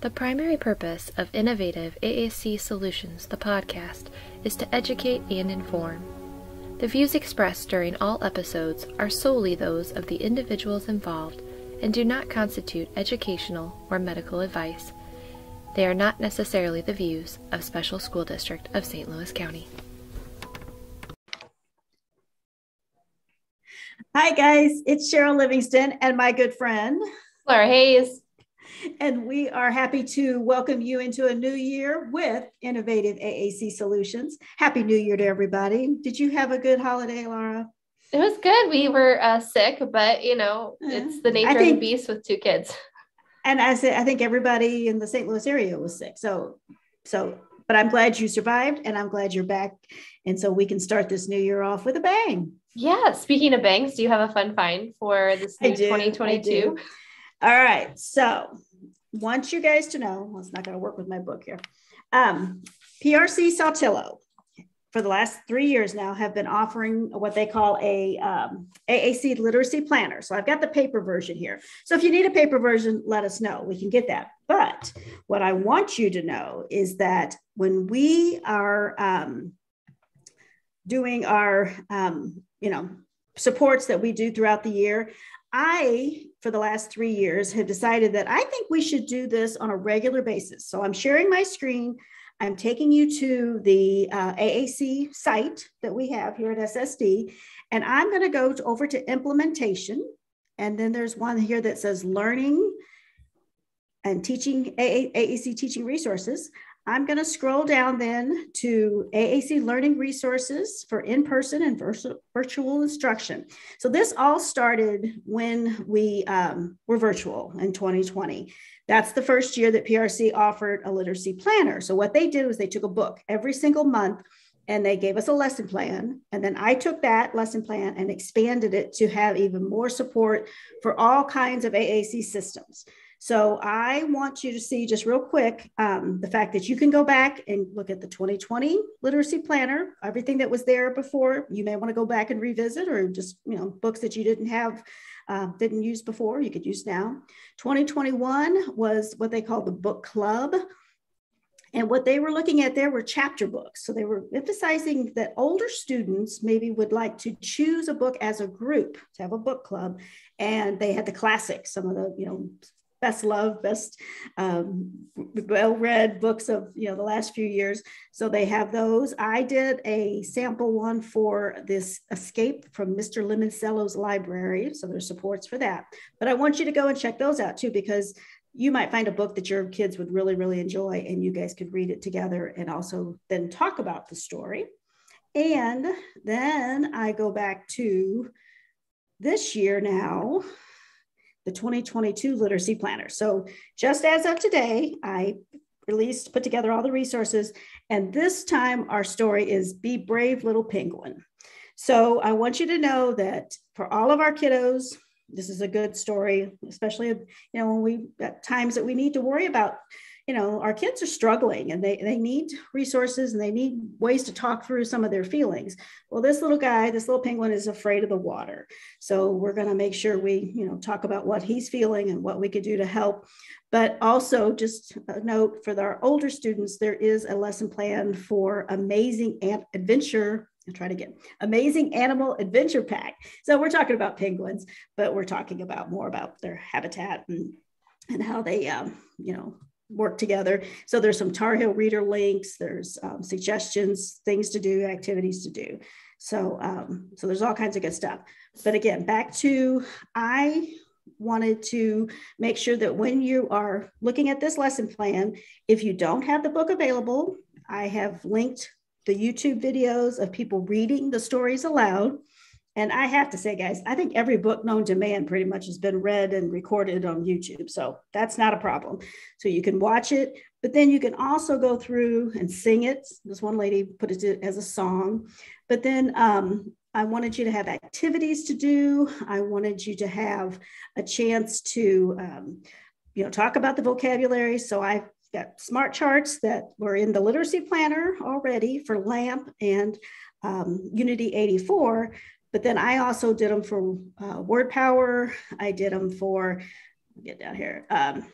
The primary purpose of Innovative AAC Solutions, the podcast, is to educate and inform. The views expressed during all episodes are solely those of the individuals involved and do not constitute educational or medical advice. They are not necessarily the views of Special School District of St. Louis County. Hi, guys. It's Cheryl Livingston and my good friend, Laura Hayes. And we are happy to welcome you into a new year with Innovative AAC Solutions. Happy New Year to everybody. Did you have a good holiday, Laura? It was good. We were uh, sick, but you know, uh, it's the nature think, of the beast with two kids. And I said, I think everybody in the St. Louis area was sick. So, so, but I'm glad you survived and I'm glad you're back. And so we can start this new year off with a bang. Yeah. Speaking of bangs, do you have a fun find for this new 2022? All right. So want you guys to know, well, it's not going to work with my book here. Um, PRC Saltillo for the last three years now have been offering what they call a um, AAC literacy planner. So I've got the paper version here. So if you need a paper version, let us know. We can get that. But what I want you to know is that when we are um, doing our, um, you know, supports that we do throughout the year, I, for the last three years, have decided that I think we should do this on a regular basis. So I'm sharing my screen. I'm taking you to the uh, AAC site that we have here at SSD, and I'm going to go to, over to implementation. And then there's one here that says learning and teaching AAC teaching resources. I'm going to scroll down then to AAC Learning Resources for in-person and virtual instruction. So this all started when we um, were virtual in 2020. That's the first year that PRC offered a literacy planner. So what they did was they took a book every single month and they gave us a lesson plan. And then I took that lesson plan and expanded it to have even more support for all kinds of AAC systems. So I want you to see just real quick um, the fact that you can go back and look at the 2020 literacy planner, everything that was there before. You may want to go back and revisit, or just you know books that you didn't have, uh, didn't use before, you could use now. 2021 was what they call the book club. And what they were looking at there were chapter books. So they were emphasizing that older students maybe would like to choose a book as a group to have a book club. And they had the classics, some of the, you know, best love, best um, well-read books of you know the last few years. So they have those. I did a sample one for this Escape from Mr. Lemoncello's library. So there's supports for that. But I want you to go and check those out too because you might find a book that your kids would really, really enjoy and you guys could read it together and also then talk about the story. And then I go back to this year now the 2022 literacy planner. So just as of today, I released, put together all the resources. And this time our story is Be Brave Little Penguin. So I want you to know that for all of our kiddos, this is a good story, especially you know when we at times that we need to worry about you know our kids are struggling and they, they need resources and they need ways to talk through some of their feelings. Well this little guy this little penguin is afraid of the water. So we're going to make sure we you know talk about what he's feeling and what we could do to help. But also just a note for our older students there is a lesson plan for amazing adventure I'll try to get amazing animal adventure pack. So we're talking about penguins, but we're talking about more about their habitat and and how they um, you know work together. So there's some Tar Heel reader links, there's um, suggestions, things to do, activities to do. So, um, so there's all kinds of good stuff. But again, back to I wanted to make sure that when you are looking at this lesson plan, if you don't have the book available, I have linked the YouTube videos of people reading the stories aloud. And I have to say, guys, I think every book known to man pretty much has been read and recorded on YouTube. So that's not a problem. So you can watch it, but then you can also go through and sing it. This one lady put it as a song. But then um, I wanted you to have activities to do. I wanted you to have a chance to, um, you know, talk about the vocabulary. So I got smart charts that were in the literacy planner already for LAMP and um, Unity 84 but then I also did them for uh, Word Power. I did them for, get down here, um,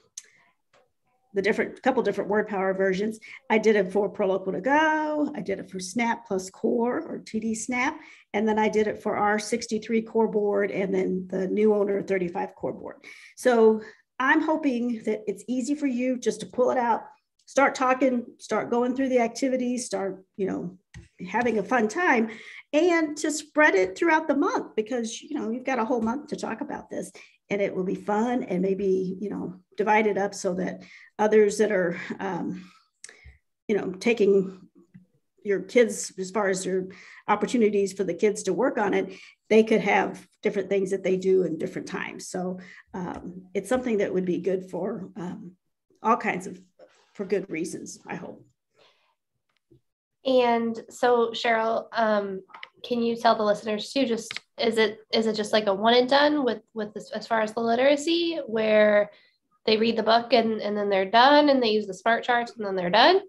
the different couple different word power versions. I did it for Proloquo2Go. I did it for Snap Plus Core or TD Snap. And then I did it for our 63 core board and then the new owner 35 core board. So I'm hoping that it's easy for you just to pull it out, start talking, start going through the activities, start, you know, having a fun time and to spread it throughout the month because you know you've got a whole month to talk about this and it will be fun and maybe you know divide it up so that others that are um, you know taking your kids as far as your opportunities for the kids to work on it they could have different things that they do in different times. So um, it's something that would be good for um, all kinds of for good reasons i hope and so cheryl um, can you tell the listeners too just is it is it just like a one and done with with this as far as the literacy where they read the book and, and then they're done and they use the smart charts and then they're done?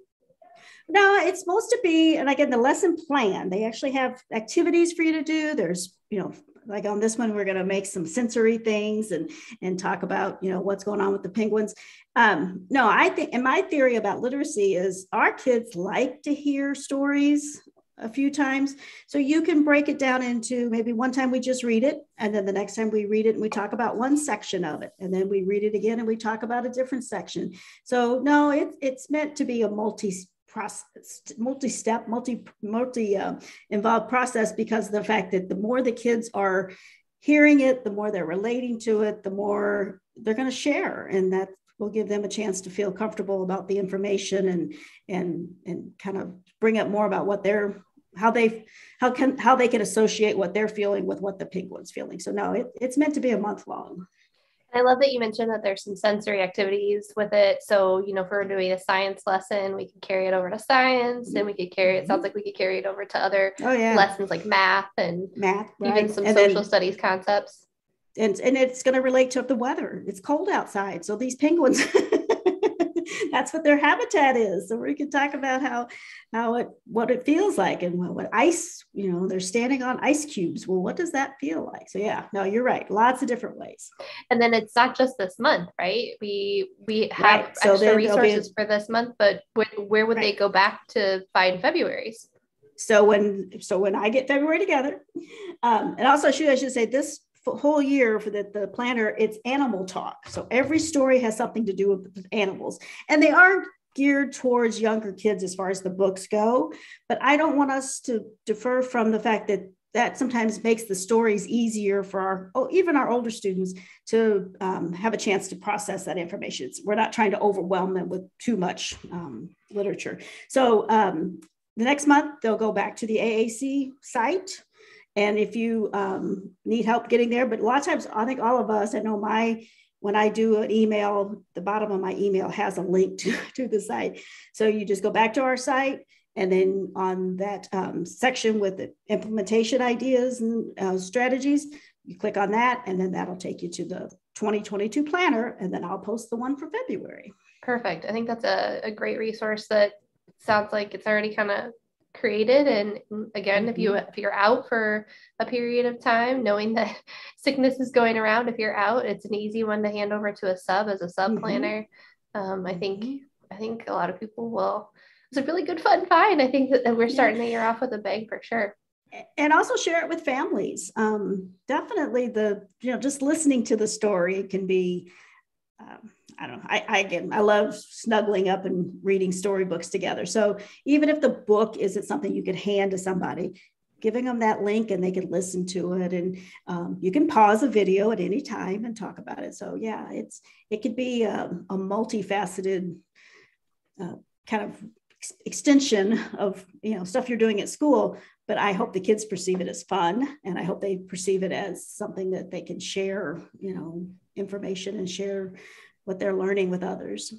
No it's supposed to be and again the lesson plan. They actually have activities for you to do. There's you know like on this one we're going to make some sensory things and and talk about you know what's going on with the penguins um, no i think and my theory about literacy is our kids like to hear stories a few times. So you can break it down into maybe one time we just read it, and then the next time we read it and we talk about one section of it, and then we read it again and we talk about a different section. So no, it, it's meant to be a multi process, multi-step, multi multi uh, involved process because of the fact that the more the kids are hearing it, the more they're relating to it, the more they're going to share, and that will give them a chance to feel comfortable about the information and and and kind of bring up more about what they're how they how can how they can associate what they're feeling with what the penguin's feeling. So no, it, it's meant to be a month long. I love that you mentioned that there's some sensory activities with it. So, you know, if we're doing a science lesson, we could carry it over to science and we could carry it, sounds mm-hmm. like we could carry it over to other oh, yeah. lessons like math and math, right. even some and social then, studies concepts. And, and it's going to relate to the weather. It's cold outside. So these penguins that's what their habitat is. So we can talk about how how it what it feels like and what, what ice, you know, they're standing on ice cubes. Well, what does that feel like? So yeah, no, you're right. Lots of different ways. And then it's not just this month, right? We we have right. so extra resources be, for this month, but where, where would right. they go back to find February's? So when so when I get February together, um, and also should I should say this whole year for the, the planner, it's animal talk. So every story has something to do with animals. And they aren't geared towards younger kids as far as the books go. But I don't want us to defer from the fact that that sometimes makes the stories easier for our oh, even our older students to um, have a chance to process that information. We're not trying to overwhelm them with too much um, literature. So um, the next month they'll go back to the AAC site and if you um, need help getting there, but a lot of times I think all of us, I know my, when I do an email, the bottom of my email has a link to, to the site. So you just go back to our site and then on that um, section with the implementation ideas and uh, strategies, you click on that and then that'll take you to the 2022 planner and then I'll post the one for February. Perfect. I think that's a, a great resource that sounds like it's already kind of created and again mm-hmm. if you mm-hmm. if you're out for a period of time knowing that sickness is going around if you're out it's an easy one to hand over to a sub as a sub mm-hmm. planner um, i think mm-hmm. i think a lot of people will it's a really good fun find i think that, that we're starting the year off with a bang for sure and also share it with families um, definitely the you know just listening to the story can be um, I don't know. I, I again, I love snuggling up and reading storybooks together. So even if the book isn't something you could hand to somebody, giving them that link and they can listen to it, and um, you can pause a video at any time and talk about it. So yeah, it's it could be a, a multifaceted uh, kind of ex- extension of you know stuff you're doing at school. But I hope the kids perceive it as fun, and I hope they perceive it as something that they can share, you know, information and share what they're learning with others.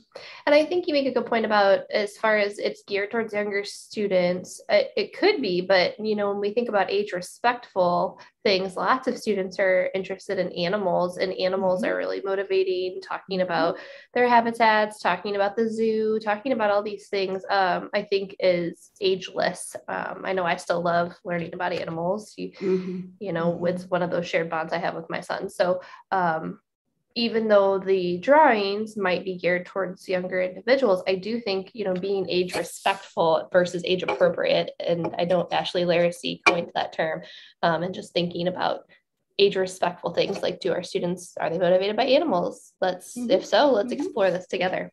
And I think you make a good point about as far as it's geared towards younger students, it, it, could be, but you know, when we think about age respectful things, lots of students are interested in animals and animals mm-hmm. are really motivating, talking mm-hmm. about their habitats, talking about the zoo, talking about all these things, um, I think is ageless. Um, I know I still love learning about animals. You, mm-hmm. you know, mm-hmm. it's one of those shared bonds I have with my son. So, um, even though the drawings might be geared towards younger individuals, I do think, you know, being age respectful versus age appropriate, and I don't Ashley Laracy coined that term, um, and just thinking about age respectful things like do our students are they motivated by animals let's mm-hmm. if so let's mm-hmm. explore this together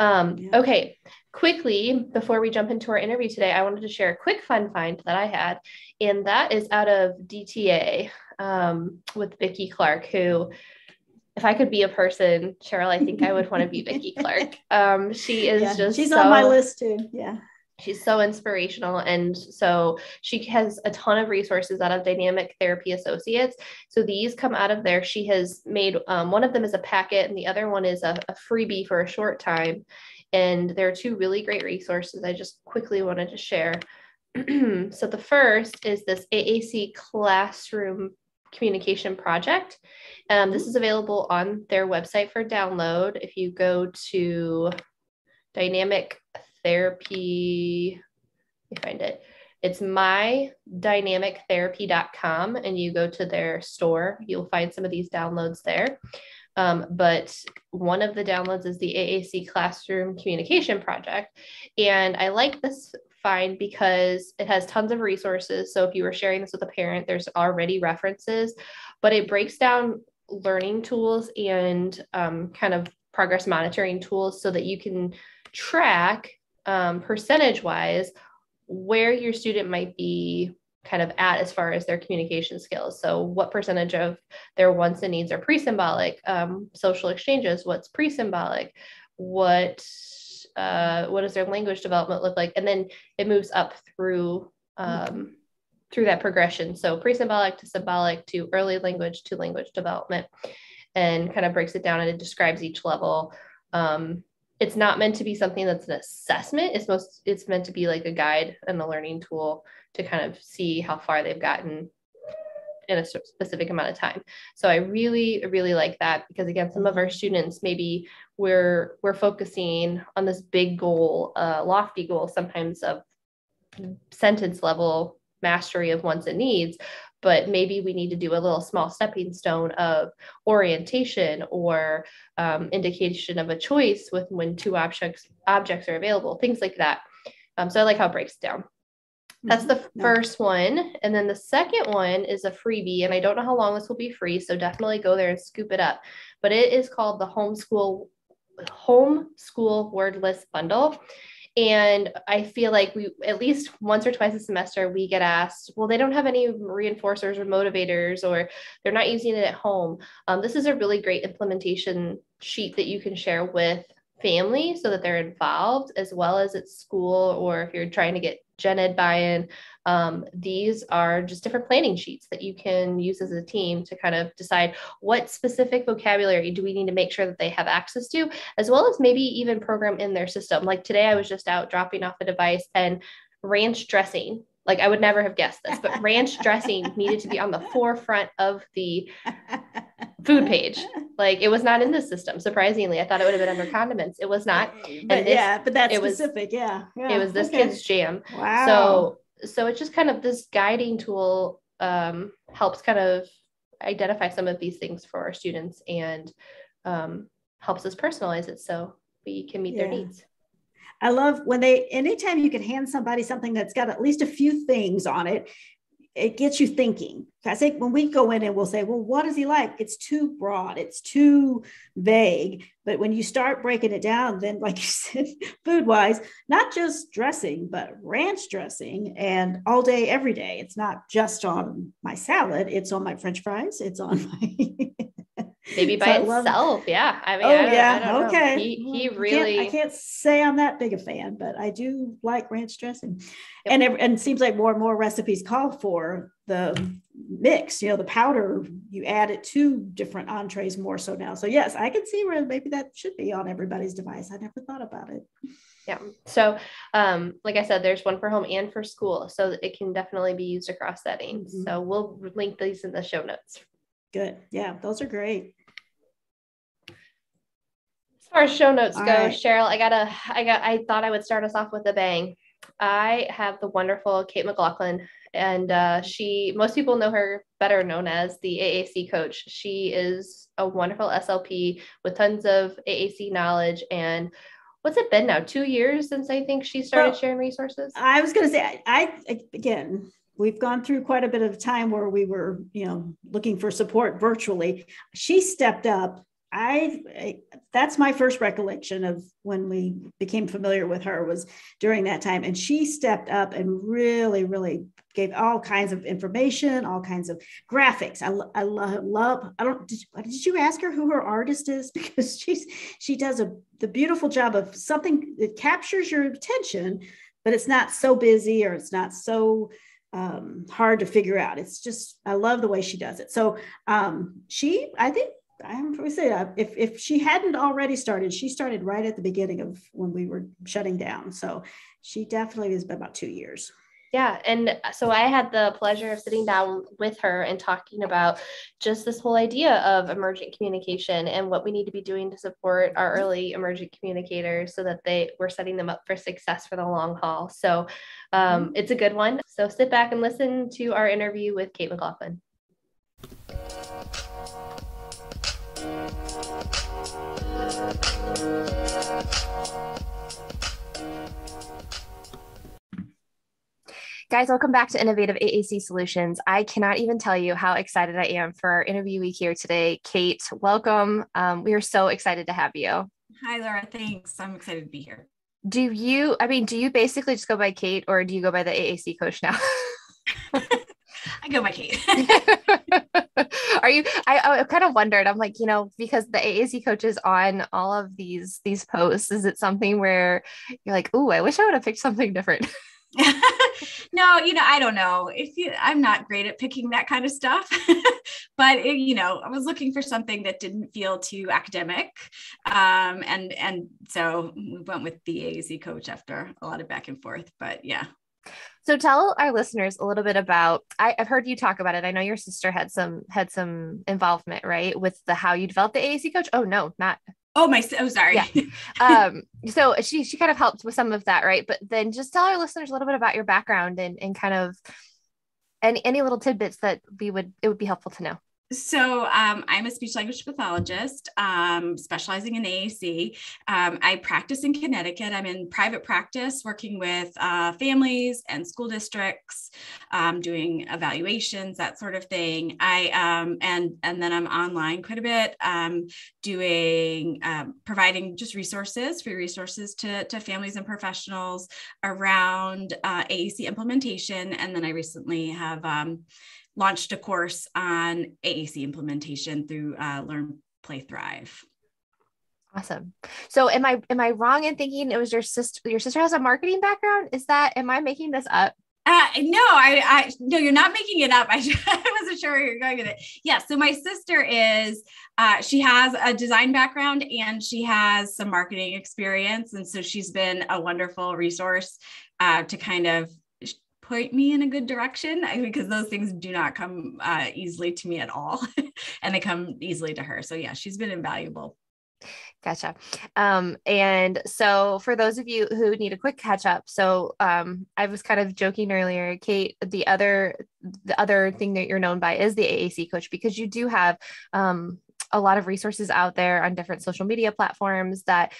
um, yeah. okay quickly before we jump into our interview today i wanted to share a quick fun find that i had and that is out of dta um, with Vicki Clarke who if I could be a person, Cheryl, I think I would want to be Vicki Clarke. Um, she is yeah, just she's so, on my list too. Yeah she's so inspirational and so she has a ton of resources out of dynamic therapy associates so these come out of there she has made um, one of them is a packet and the other one is a, a freebie for a short time and there are two really great resources i just quickly wanted to share so the first is this aac classroom communication project um, this is available on their website for download if you go to dynamic therapy. Me find it. It's mydynamictherapy.com, and you go to their store. You'll find some of these downloads there. Um, but one of the downloads is the AAC Classroom Communication Project. And I like this find because it has tons of resources. So if you were sharing this with a parent, there's already references, but it breaks down learning tools and um, kind of progress monitoring tools so that you can track um, percentage wise where your student might be kind of at as far as their communication skills. So, what percentage of their wants and needs are pre symbolic? Um, social exchanges, what's pre symbolic? What uh, what does their language development look like? And then it moves up through um, through that progression. So pre symbolic to symbolic to early language to language development, and kind of breaks it down and it describes each level. Um, it's not meant to be something that's an assessment. It's most it's meant to be like a guide and a learning tool to kind of see how far they've gotten in a specific amount of time. So I really really like that because again, some of our students maybe we're we're focusing on this big goal, uh, lofty goal, sometimes of sentence level mastery of wants and needs but maybe we need to do a little small stepping stone of orientation or um, indication of a choice with when two objects objects are available, things like that. Um, so I like how it breaks down. That's the mm-hmm. first one. And then the second one is a freebie. And I don't know how long this will be free. So definitely go there and scoop it up. But it is called the Homeschool Homeschool Word List Bundle. And I feel like we, at least once or twice a semester, we get asked, well, they don't have any reinforcers or motivators, or they're not using it at home. Um, this is a really great implementation sheet that you can share with family so that they're involved as well as at school or if you're trying to get gen ed buy-in um, these are just different planning sheets that you can use as a team to kind of decide what specific vocabulary do we need to make sure that they have access to as well as maybe even program in their system. Like today i was just out dropping off a device and ranch dressing like I would never have guessed this, but ranch dressing needed to be on the forefront of the food page. Like it was not in the system. Surprisingly, I thought it would have been under condiments. It was not. But this, yeah, but that's specific. Was, yeah, yeah. It was this okay. kid's jam. Wow. So so it's just kind of this guiding tool um, helps kind of identify some of these things for our students and um, helps us personalize it so we can meet yeah. their needs. I love when they, anytime you can hand somebody something that's got at least a few things on it, it gets you thinking. I think when we go in and we'll say, well, what is he like? It's too broad, it's too vague. But when you start breaking it down, then, like you said, food wise, not just dressing, but ranch dressing and all day, every day. It's not just on my salad, it's on my french fries, it's on my maybe by so itself. Yeah. I mean, oh, I yeah. Okay. He, he really, I can't, I can't, say I'm that big a fan, but I do like ranch dressing. Yep. And, it, and it seems like more and more recipes call for the mix, you know, the powder, you add it to different entrees more so now. So, yes, I can see where maybe that should be on everybody's device. I never thought about it. Yeah. So, um, like I said, there's one for home and for school. So it can definitely be used across settings. Mm-hmm. So we'll link these in the show notes. Good. Yeah, those are great. As show notes All go, right. Cheryl, I gotta, I got, I thought I would start us off with a bang. I have the wonderful Kate McLaughlin, and uh, she, most people know her better known as the AAC coach. She is a wonderful SLP with tons of AAC knowledge. And what's it been now? Two years since I think she started well, sharing resources? I was going to say, I, I, again, we've gone through quite a bit of time where we were, you know, looking for support virtually. She stepped up I, that's my first recollection of when we became familiar with her was during that time and she stepped up and really really gave all kinds of information all kinds of graphics i, I love, love i don't did, did you ask her who her artist is because she's she does a the beautiful job of something that captures your attention but it's not so busy or it's not so um, hard to figure out. It's just I love the way she does it. So um, she, I think I'm going to say that if, if she hadn't already started, she started right at the beginning of when we were shutting down. So she definitely has been about two years. Yeah. And so I had the pleasure of sitting down with her and talking about just this whole idea of emergent communication and what we need to be doing to support our early emergent communicators so that they we're setting them up for success for the long haul. So um, mm-hmm. it's a good one. So sit back and listen to our interview with Kate McLaughlin. Guys, welcome back to Innovative AAC Solutions. I cannot even tell you how excited I am for our interviewee here today. Kate, welcome. Um, we are so excited to have you. Hi, Laura. Thanks. I'm excited to be here. Do you, I mean, do you basically just go by Kate or do you go by the AAC coach now? I go by Kate. Are you? I, I kind of wondered. I'm like, you know, because the AAC coach is on all of these these posts. Is it something where you're like, oh, I wish I would have picked something different? no, you know, I don't know. If you, I'm not great at picking that kind of stuff, but it, you know, I was looking for something that didn't feel too academic, um, and and so we went with the AAC coach after a lot of back and forth. But yeah, so tell our listeners a little bit about I, have heard you talk about it. I know your sister had some had some involvement, right? With the how you developed the AAC coach. Oh no, not Oh my oh sorry. Yeah. um so she she kind of helped with some of that, right? But then just tell our listeners a little bit about your background and and kind of any any little tidbits that we would it would be helpful to know. So um, I'm a speech language pathologist um, specializing in AAC. Um, I practice in Connecticut. I'm in private practice working with uh, families and school districts, um, doing evaluations, that sort of thing. I um, and and then I'm online quite a bit, um, doing providing just resources, free resources to, to families and professionals around uh, AAC implementation. And then I recently have launched a course on AAC implementation through uh, Learn, Play, Thrive. Awesome. So am I am I wrong in thinking it was your sister your sister has a marketing background? Is that am I making this up? Uh, no, I, I no, you're not making it up. I, I wasn't sure where you're going with it. Yeah, so my sister is uh, she has a design background and she has some marketing experience, and so she's been a wonderful resource uh, to kind of point me in a good direction because those things do not come uh, easily to me at all and they come easily to her so yeah she's been invaluable Gotcha. Um, and so for those of you who need a quick catch up, so um, I was kind of joking earlier, Kate, the other the other thing that you're known by is the AAC coach because you do have um, a lot of resources out there on different social media platforms that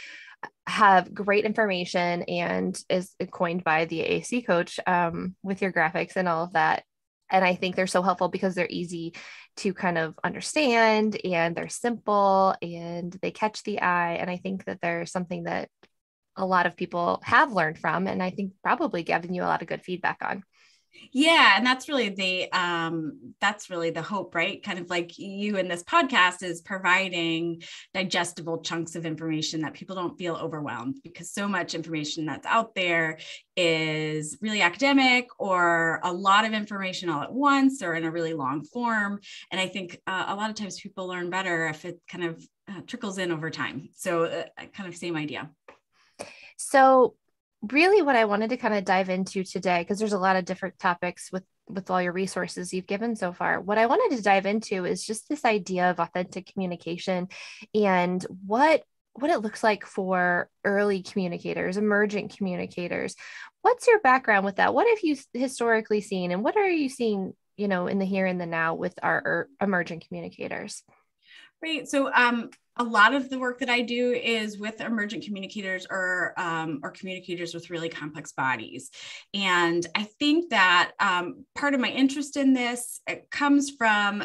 have great information and is coined by the AAC coach um, with your graphics and all of that. And I think they're so helpful because they're easy to kind of understand and they're simple and they catch the eye. And I think that they're something that a lot of people have learned from, and I think probably given you a lot of good feedback on yeah and that's really the um that's really the hope right? Kind of like you in this podcast is providing digestible chunks of information that people don't feel overwhelmed because so much information that's out there is really academic or a lot of information all at once or in a really long form. And i think uh, a lot of times people learn better if it kind of uh, trickles in over time. So uh, kind of same idea. So really what I wanted to kind of dive into today, because there's a lot of different topics with with all your resources you've given so far. What I wanted to dive into is just this idea of authentic communication and what what it looks like for early communicators, emergent communicators. What's your background with that? What have you historically seen, and what are you seeing, you know, in the here and the now with our er, emergent communicators? Right. So, um, a lot of the work that I do is with emergent communicators or um, or communicators with really complex bodies, and I think that um, part of my interest in this comes from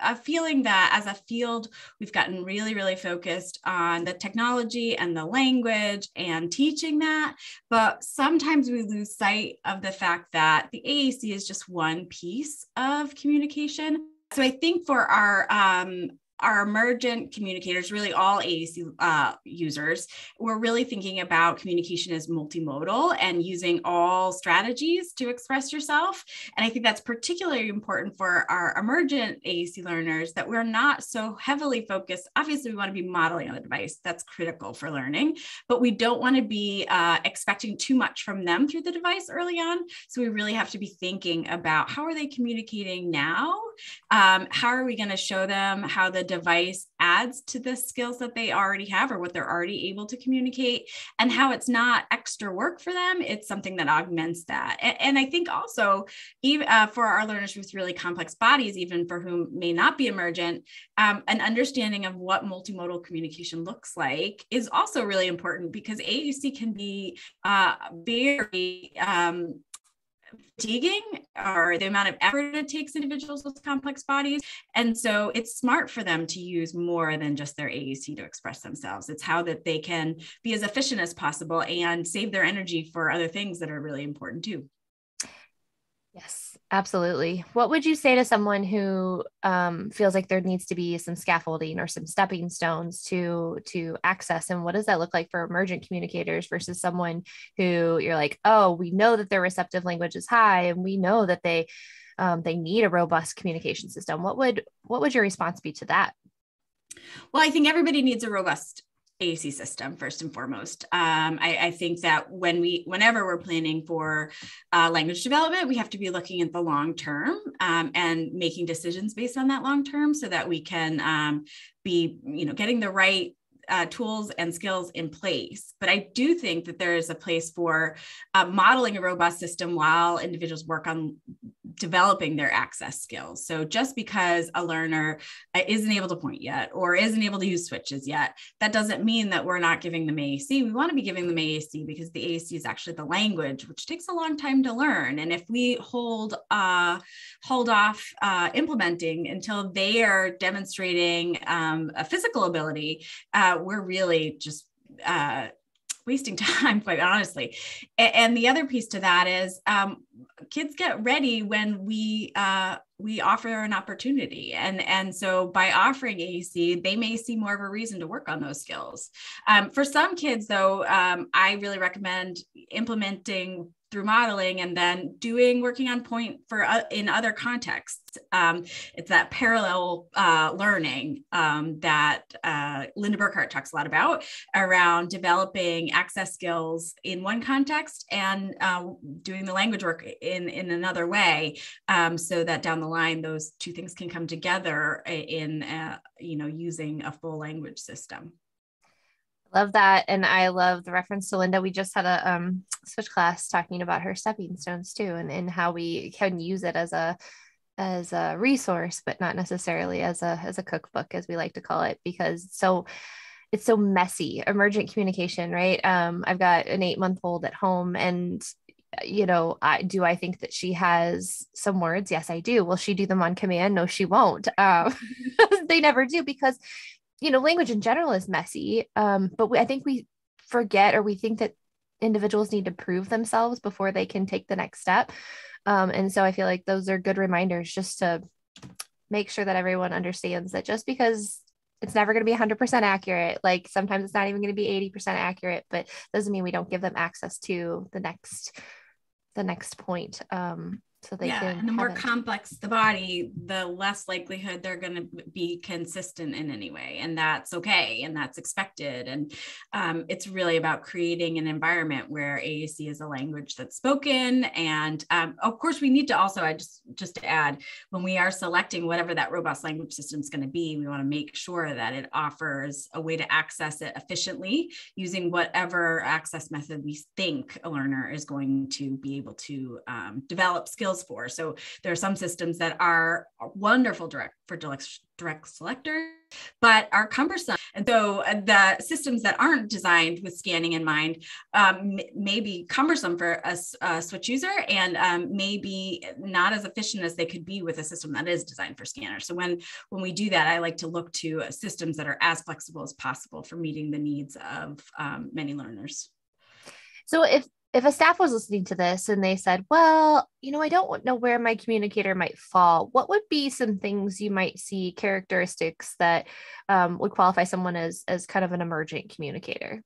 a feeling that as a field, we've gotten really, really focused on the technology and the language and teaching that. But sometimes we lose sight of the fact that the AAC is just one piece of communication. So I think for our um, our emergent communicators, really all AAC uh, users, we're really thinking about communication as multimodal and using all strategies to express yourself. And I think that's particularly important for our emergent AAC learners that we're not so heavily focused. Obviously, we want to be modeling on the device, that's critical for learning, but we don't want to be uh, expecting too much from them through the device early on. So we really have to be thinking about how are they communicating now? Um, how are we going to show them how the device adds to the skills that they already have or what they're already able to communicate? And how it's not extra work for them it's something that augments that. And, and i think also even uh, for our learners with really complex bodies even for whom may not be emergent um, an understanding of what multimodal communication looks like is also really important because AAC can be uh, very um, fatiguing or the amount of effort it takes individuals with complex bodies. And so it's smart for them to use more than just their AAC to express themselves. It's how that they can be as efficient as possible and save their energy for other things that are really important too. Yes, absolutely. What would you say to someone who um, feels like there needs to be some scaffolding or some stepping stones to to access, and what does that look like for emergent communicators versus someone who you're like, oh, we know that their receptive language is high, and we know that they um, they need a robust communication system. What would what would your response be to that? Well, I think everybody needs a robust AAC system first and foremost. Um, I, I, think that when we, whenever we're planning for uh, language development, we have to be looking at the long term um, and making decisions based on that long term, so that we can um, be, you know, getting the right uh, tools and skills in place. But I do think that there is a place for uh, modeling a robust system while individuals work on developing their access skills. So just because a learner uh, isn't able to point yet or isn't able to use switches yet, that doesn't mean that we're not giving them AAC. We want to be giving them AAC because the AAC is actually the language, which takes a long time to learn. And if we hold uh, hold off uh, implementing until they are demonstrating um, a physical ability, uh, we're really just uh, wasting time, quite honestly. And, the other piece to that is um, kids get ready when we uh, we offer an opportunity, and and so by offering AAC, they may see more of a reason to work on those skills. Um, for some kids, though, um, I really recommend implementing through modeling and then doing working on point for uh, in other contexts. Um, it's that parallel uh, learning um, that uh, linda burkhart talks a lot about around developing access skills in one context and uh, doing the language work in in another way um, so that down the line those two things can come together in uh, you know using a full language system love that and i love the reference to linda. We just had a um, switch class talking about her stepping stones too and, and how we can use it as a as a resource but not necessarily as a as a cookbook as we like to call it because so it's so messy emergent communication right? Um i've got an eight month old at home and you know i do i think that she has some words? Yes i do. Will she do them on command? No she won't. Um, they never do because you know, language in general is messy. Um, but we, I think we forget or we think that individuals need to prove themselves before they can take the next step. Um, and so I feel like those are good reminders just to make sure that everyone understands that just because it's never going to be 100% accurate, like sometimes it's not even going to be 80% accurate, but doesn't mean we don't give them access to the next the next point. Um, so they yeah, can and the more complex the body the less likelihood they're going to be consistent in any way and that's okay and that's expected and um, it's really about creating an environment where aac is a language that's spoken and um, of course we need to also i just just to add, when we are selecting whatever that robust language system is going to be, we want to make sure that it offers a way to access it efficiently using whatever access method we think a learner is going to be able to um, develop skills for. So there are some systems that are wonderful direct for direct, direct selectors but are cumbersome. And so uh, the systems that aren't designed with scanning in mind um, may be cumbersome for a, a switch user and um, maybe not as efficient as they could be with a system that is designed for scanners. So when, when we do that, I like to look to systems that are as flexible as possible for meeting the needs of um, many learners. So if if a staff was listening to this and they said, well, you know, I don't know where my communicator might fall, what would be some things you might see characteristics that um, would qualify someone as, as kind of an emergent communicator?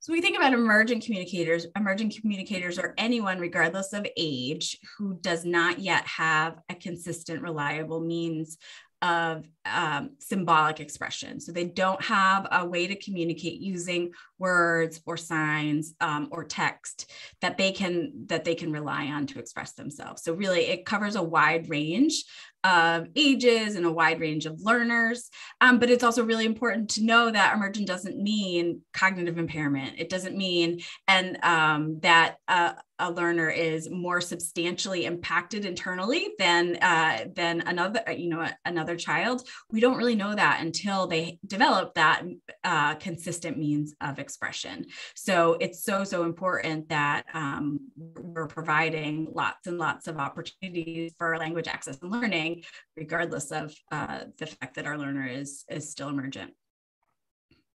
So we think about emergent communicators. Emergent communicators are anyone, regardless of age, who does not yet have a consistent, reliable means of um, symbolic expression. So they don't have a way to communicate using words or signs um, or text that they can that they can rely on to express themselves. So really, it covers a wide range of ages and a wide range of learners. Um, but it's also really important to know that emergent doesn't mean cognitive impairment. It doesn't mean and um, that uh, a learner is more substantially impacted internally than uh, than another you know another child. We don't really know that until they develop that uh, consistent means of expression. So it's so so important that um, we're providing lots and lots of opportunities for language access and learning regardless of uh, the fact that our learner is is still emergent.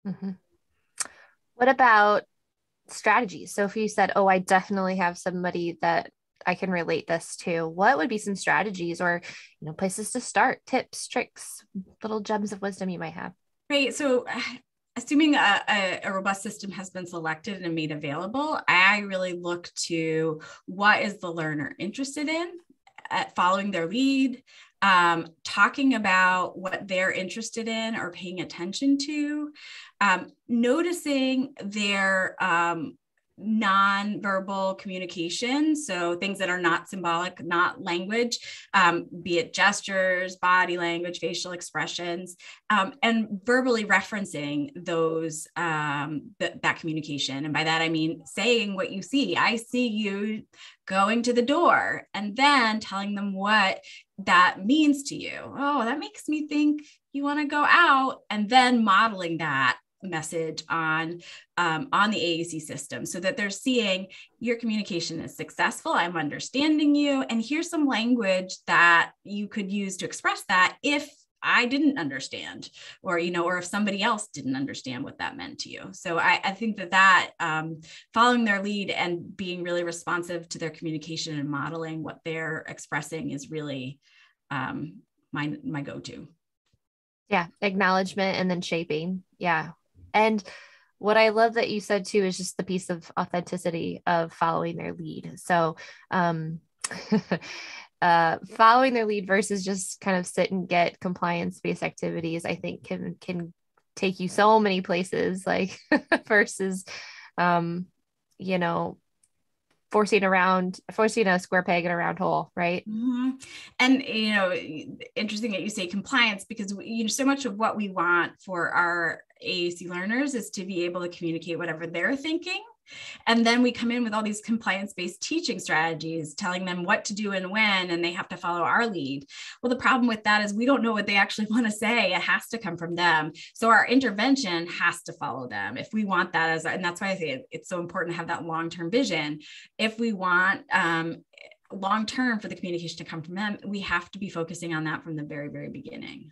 Mm-hmm. What about strategies? So if you said, "Oh, I definitely have somebody that I can relate this to," what would be some strategies or you know places to start, tips, tricks, little gems of wisdom you might have? Right. So assuming a, a, a, robust system has been selected and made available, I really look to what is the learner interested in, at following their lead, um, talking about what they're interested in or paying attention to, um, noticing their um, non-verbal communication so things that are not symbolic not language um, be it gestures body language facial expressions um, and verbally referencing those um, th- that communication. And by that i mean saying what you see. I see you going to the door and then telling them what that means to you oh that makes me think you want to go out and then modeling that message on um, on the AAC system so that they're seeing your communication is successful. I'm understanding you, and here's some language that you could use to express that if I didn't understand, or you know, or if somebody else didn't understand what that meant to you. So I, I think that that um, following their lead and being really responsive to their communication and modeling what they're expressing is really um, my my go to. Yeah, acknowledgement and then shaping. Yeah, and what I love that you said too is just the piece of authenticity of following their lead. So, um, uh, following their lead versus just kind of sit and get compliance based activities, I think can can take you so many places. Like versus, um, you know, forcing around forcing a square peg in a round hole right mm-hmm. and you know interesting that you say compliance because you know so much of what we want for our AAC learners is to be able to communicate whatever they're thinking. And then we come in with all these compliance based teaching strategies, telling them what to do and when, and they have to follow our lead. Well, the problem with that is we don't know what they actually want to say. It has to come from them. So our intervention has to follow them if we want that as, and that's why I say it's so important to have that long term vision. If we want, um, long term for the communication to come from them, we have to be focusing on that from the very, very beginning.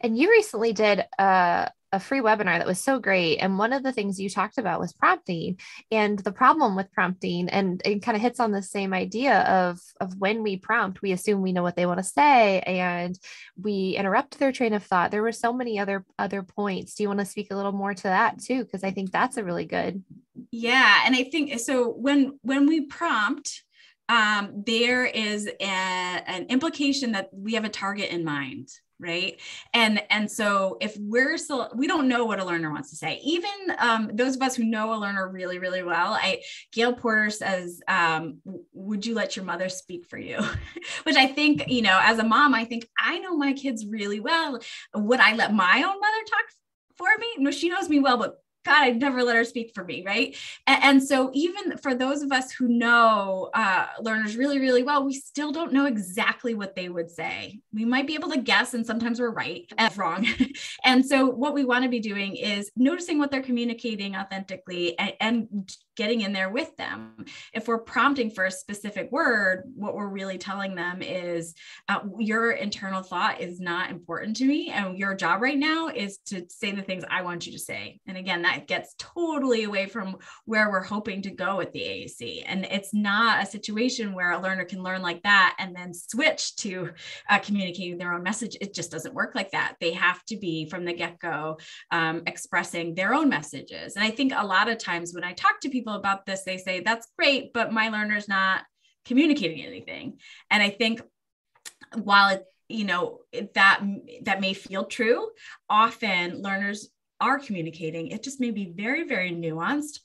And you recently did a, a free webinar that was so great. And one of the things you talked about was prompting and the problem with prompting. And it kind of hits on the same idea of, of when we prompt, we assume we know what they want to say and we interrupt their train of thought. There were so many other other points. Do you want to speak a little more to that too? Because I think that's a really good. Yeah. And I think so when when we prompt, um, there is a, an implication that we have a target in mind right? And and so if we're still we don't know what a learner wants to say. Even um, those of us who know a learner really really well i Gayle Porter says um, would you let your mother speak for you? Which i think you know as a mom i think i know my kids really well. Would i let my own mother talk for me? No she knows me well but God, I'd never let her speak for me, right? And, and so, even for those of us who know uh, learners really, really well, we still don't know exactly what they would say. We might be able to guess, and sometimes we're right and wrong. and so, what we want to be doing is noticing what they're communicating authentically and, and getting in there with them. If we're prompting for a specific word, what we're really telling them is uh, your internal thought is not important to me. And your job right now is to say the things I want you to say. And again, that gets totally away from where we're hoping to go with the AAC. And it's not a situation where a learner can learn like that and then switch to uh, communicating their own message. It just doesn't work like that. They have to be from the get go um, expressing their own messages. And I think a lot of times when I talk to people, people about this, they say, that's great, but my learner's not communicating anything. And I think while it, you know, that that may feel true, often learners are communicating. It just may be very, very nuanced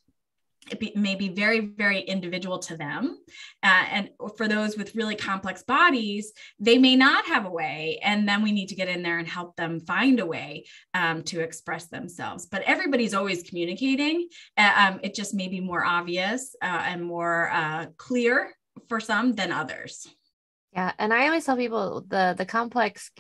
it be, may be very very individual to them. Uh, and for those with really complex bodies they may not have a way and then we need to get in there and help them find a way um, to express themselves. But everybody's always communicating. Uh, um, it just may be more obvious uh, and more uh, clear for some than others. Yeah and i always tell people the the complex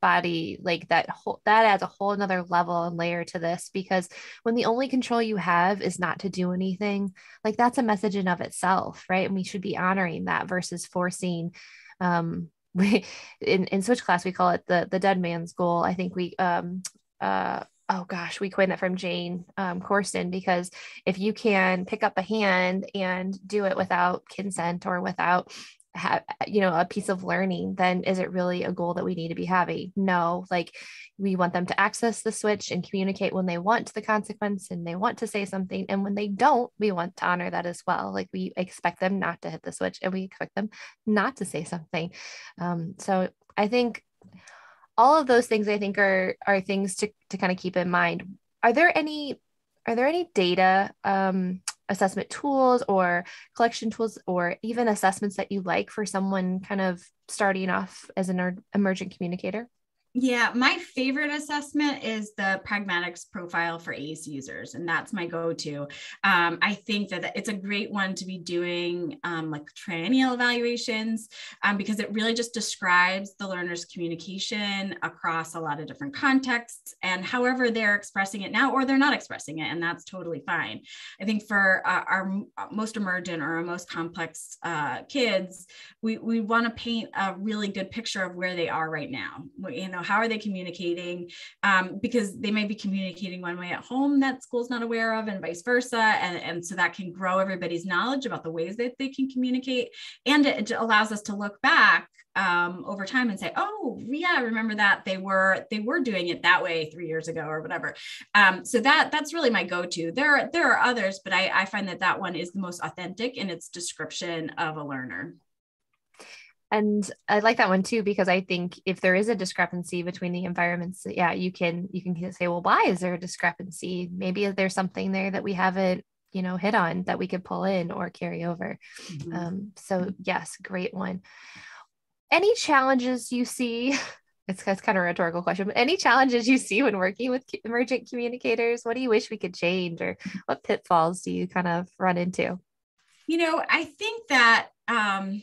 body like that whole that adds a whole another level and layer to this because when the only control you have is not to do anything like that's a message in of itself right? And we should be honoring that versus forcing um we in in switch class we call it the the dead man's goal. I think we um uh oh gosh, we coined that from Jane um, Korsten because if you can pick up a hand and do it without consent or without have you know a piece of learning then is it really a goal that we need to be having? No like we want them to access the switch and communicate when they want the consequence and they want to say something and when they don't we want to honor that as well. Like we expect them not to hit the switch and we expect them not to say something. Um, so i think all of those things i think are are things to, to kind of keep in mind. Are there any are there any data um, assessment tools or collection tools or even assessments that you like for someone kind of starting off as an er, emergent communicator? Yeah, my favorite assessment is the pragmatics profile for AAC users, and that's my go-to. Um, I think that it's a great one to be doing um, like triennial evaluations um, because it really just describes the learner's communication across a lot of different contexts and however they're expressing it now or they're not expressing it, and that's totally fine. I think for uh, our most emergent or our most complex uh, kids, we we want to paint a really good picture of where they are right now. You know, how are they communicating? Um, because they may be communicating one way at home that school's not aware of and vice versa. And, and so that can grow everybody's knowledge about the ways that they can communicate. And it, it allows us to look back um, over time and say, oh yeah, remember that they were they were doing it that way three years ago or whatever. Um, so that that's really my go-to. There are, there are others, but I, I find that that one is the most authentic in its description of a learner. And I like that one too because I think if there is a discrepancy between the environments, yeah, you can you can say, well, why is there a discrepancy? Maybe there's something there that we haven't you know hit on that we could pull in or carry over. Mm-hmm. Um, so yes, great one. Any challenges you see? It's, it's kind of a rhetorical question, but any challenges you see when working with emergent communicators? What do you wish we could change, or what pitfalls do you kind of run into? You know, I think that um,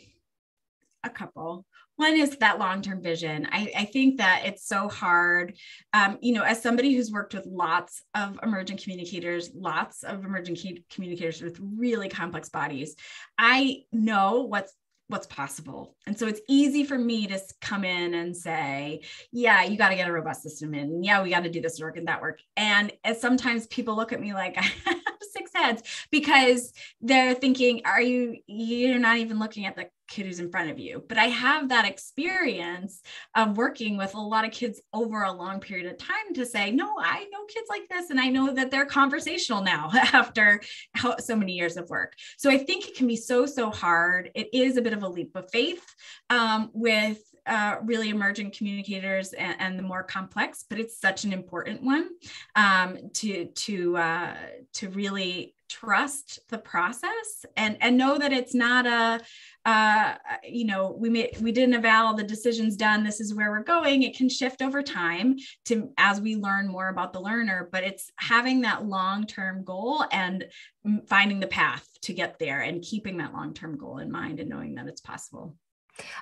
a couple. One is that long term vision. I, I, think that it's so hard. Um, you know, as somebody who's worked with lots of emergent communicators, lots of emergent communicators with really complex bodies, I know what's what's possible. And so it's easy for me to come in and say, yeah, you got to get a robust system in. Yeah, we got to do this work and that work. And as sometimes people look at me like heads because they're thinking, are you, you're not even looking at the kid who's in front of you. But I have that experience of working with a lot of kids over a long period of time to say, no, I know kids like this. And I know that they're conversational now after so many years of work. So I think it can be so, so hard. It is a bit of a leap of faith um, with uh, really emergent communicators and, and, the more complex, but it's such an important one um, to to uh, to really trust the process and and know that it's not a uh, you know we may we didn't avow the decisions done this is where we're going. It can shift over time to as we learn more about the learner but it's having that long-term goal and finding the path to get there and keeping that long-term goal in mind and knowing that it's possible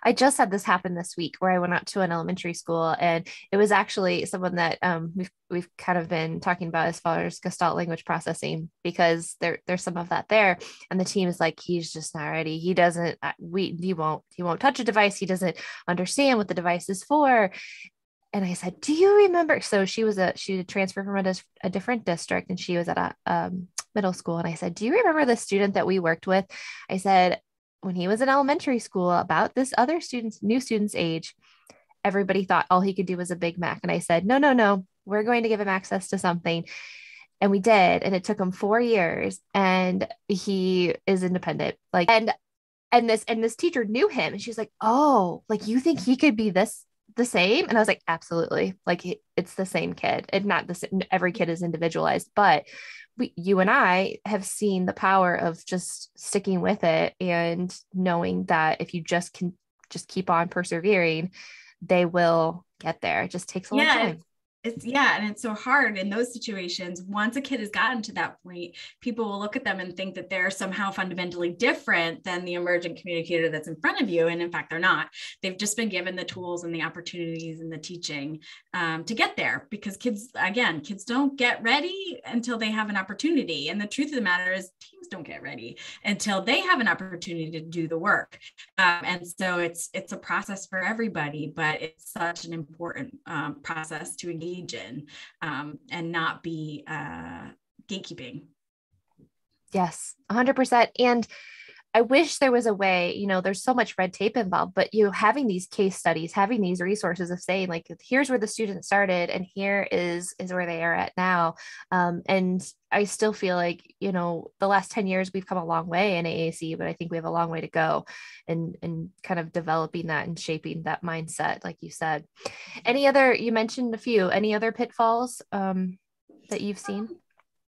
I just had this happen this week where I went out to an elementary school and it was actually someone that um, we've we've kind of been talking about as far as Gestalt language processing because there there's some of that there. And the team is like he's just not ready. He doesn't uh, we he won't he won't touch a device. He doesn't understand what the device is for. And I said do you remember? So she was a she transferred from a, dis- a different district and she was at a um, middle school. And I said do you remember the student that we worked with? I said when he was in elementary school about this other student's new student's age everybody thought all he could do was a BIGmack. And i said no no no we're going to give him access to something. And we did. And it took him four years. And he is independent. Like and and this and this teacher knew him. And she's like oh like you think he could be this the same? And i was like absolutely. Like it's the same kid. And not same every kid is individualized. But we, you and I have seen the power of just sticking with it and knowing that if you just can just keep on persevering, they will get there. It just takes a yeah, long time it's yeah and it's so hard in those situations. Once a kid has gotten to that point people will look at them and think that they're somehow fundamentally different than the emergent communicator that's in front of you and in fact they're not. They've just been given the tools and the opportunities and the teaching um, to get there because kids again kids don't get ready until they have an opportunity and the truth of the matter is teams don't get ready until they have an opportunity to do the work. Um, and so it's it's a process for everybody but it's such an important um, process to engage engage in um, and not be uh, gatekeeping. Yes, 100%. And I wish there was a way, you know, there's so much red tape involved, but you having these case studies, having these resources of saying like, here's where the student started and here is, is where they are at now. Um, and I still feel like, you know, the last 10 years we've come a long way in AAC, but I think we have a long way to go and, and kind of developing that and shaping that mindset, like you said. Any other, you mentioned a few, any other pitfalls um, that you've seen?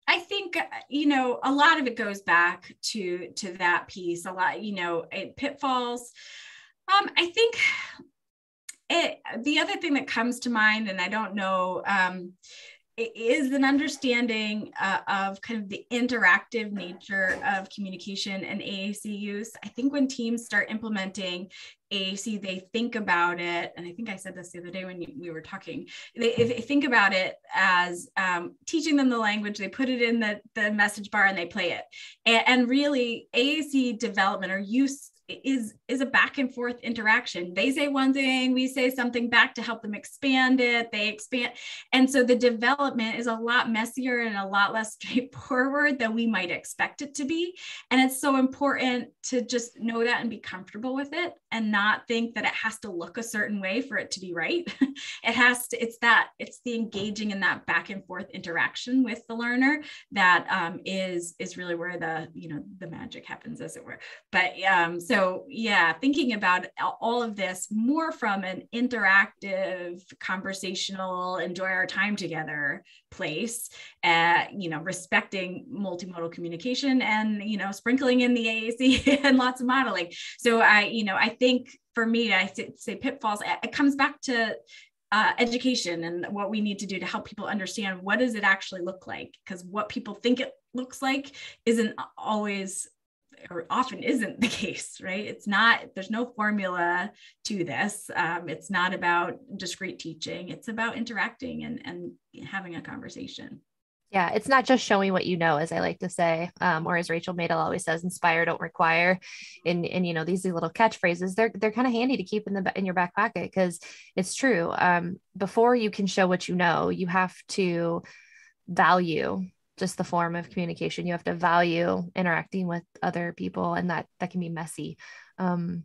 I think you know a lot of it goes back to to that piece. A lot, you know, it, pitfalls. Um, I think it. The other thing that comes to mind, and I don't know, um, is an understanding uh, of kind of the interactive nature of communication and AAC use. I think when teams start implementing AAC, they think about it, and I think I said this the other day when we were talking. They, they, think about it as um, teaching them the language. They put it in the, the message bar and they play it. And, and really, AAC development or use is is a back and forth interaction. They say one thing we say something back to help them expand it they expand and so the development is a lot messier and a lot less straightforward than we might expect it to be and it's so important to just know that and be comfortable with it and not think that it has to look a certain way for it to be right. It has to it's that it's the engaging in that back and forth interaction with the learner that um, is is really where the you know the magic happens as it were. But um so yeah thinking about all of this more from an interactive conversational enjoy our time together place uh, you know respecting multimodal communication and you know sprinkling in the aac and lots of modeling. So i you know i think for me i say pitfalls it comes back to uh, education and what we need to do to help people understand what does it actually look like because what people think it looks like isn't always or often isn't the case, right? It's not, there's no formula to this. Um, it's not about discrete teaching, it's about interacting and, and having a conversation. Yeah, it's not just showing what you know, as I like to say, um, or as Rachel Madel always says, "Inspire, don't require." And and you know these little catchphrases, they're they're kind of handy to keep in the in your back pocket because it's true. Um, before you can show what you know, you have to value just the form of communication you have to value interacting with other people and that that can be messy um,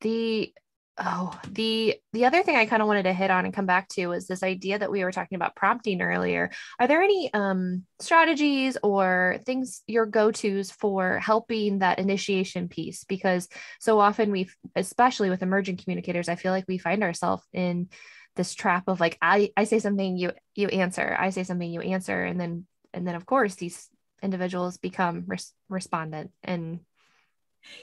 the Oh, the the other thing I kind of wanted to hit on and come back to was this idea that we were talking about prompting earlier. Are there any um, strategies or things your go-tos for helping that initiation piece? Because so often we, especially with emerging communicators, I feel like we find ourselves in this trap of like I I say something, you you answer. I say something, you answer, and then and then of course these individuals become res- respondent and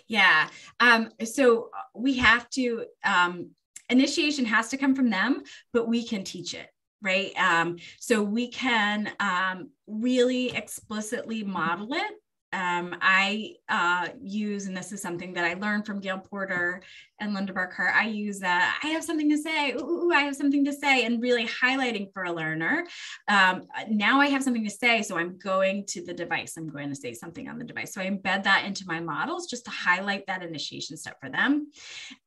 yeah. Um, so we have to, um, initiation has to come from them, but we can teach it. Right. Um, so we can um, really explicitly model it um, I uh, use, and this is something that I learned from Gayle Porter and Linda Burkhart, I use that I have something to say, ooh, I have something to say, and really highlighting for a learner. Um, now I have something to say, so I'm going to the device. I'm going to say something on the device. So I embed that into my models just to highlight that initiation step for them.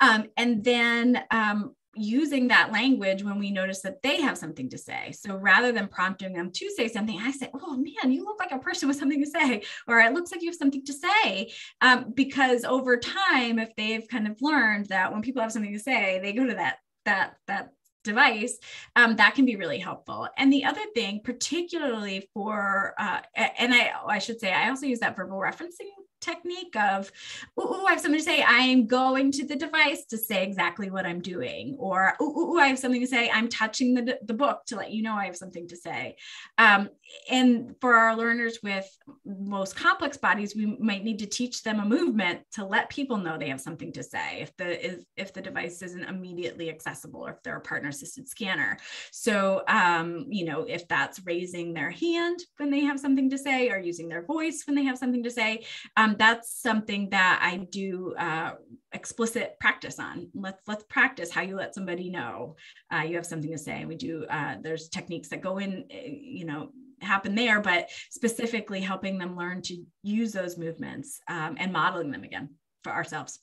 Um, and then um, using that language when we notice that they have something to say. So rather than prompting them to say something, I say, Oh man, you look like a person with something to say, or it looks like you have something to say. Um, because over time, if they've kind of learned that when people have something to say, they go to that, that, that device, um, that can be really helpful. And the other thing, particularly for, uh, and I, I should say, I also use that verbal referencing technique of, oh, I have something to say. I am going to the device to say exactly what I'm doing. Or, oh, I have something to say. I'm touching the, the book to let you know I have something to say. Um, and for our learners with most complex bodies, we might need to teach them a movement to let people know they have something to say if the if, if the device isn't immediately accessible or if they're a partner assisted scanner. So, um, you know, if that's raising their hand when they have something to say or using their voice when they have something to say, um, that's something that I do uh, explicit practice on. Let's let's practice how you let somebody know uh, you have something to say. We do. Uh, there's techniques that go in, eh, you know, happen there, but specifically helping them learn to use those movements um, and modeling them again for ourselves.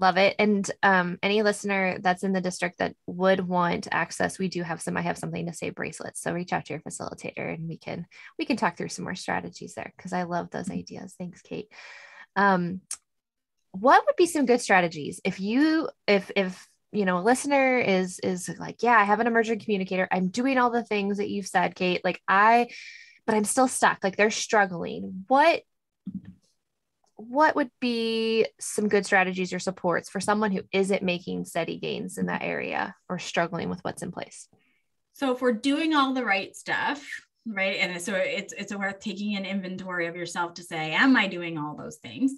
Love it. And um, any listener that's in the district that would want access, we do have some. I have something to say bracelets. So reach out to your facilitator, and we can we can talk through some more strategies there because I love those mm-hmm. ideas. Thanks, Kate. Um, what would be some good strategies if you if if you know a listener is is like yeah i have an emergent communicator i'm doing all the things that you've said kate like i but i'm still stuck like they're struggling what what would be some good strategies or supports for someone who isn't making steady gains in that area or struggling with what's in place? So if we're doing all the right stuff right and so it's it's worth taking an inventory of yourself to say am i doing all those things?